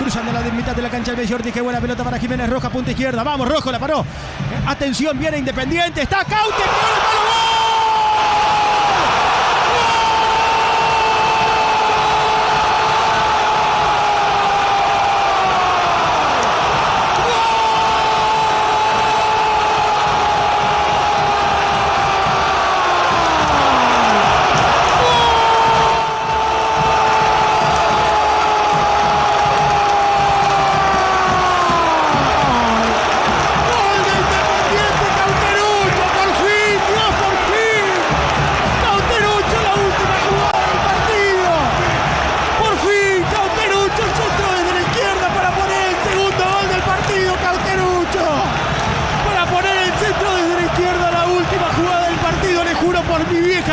Cruzando la mitad de la cancha el Bellordi. Qué buena pelota para Jiménez Roja, punta izquierda. Vamos, Rojo, la paró. Atención, viene Independiente. Está Caute. ¡Gol,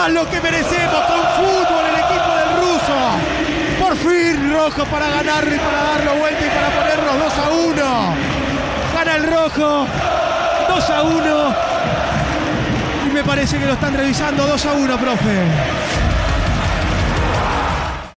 Das lo que merecemos con fútbol el equipo del ruso. Por fin, rojo para ganarlo y para darlo vuelta y para ponernos 2 a 1. Gana el rojo, 2 a 1. Y me parece que lo están revisando 2 a 1, profe.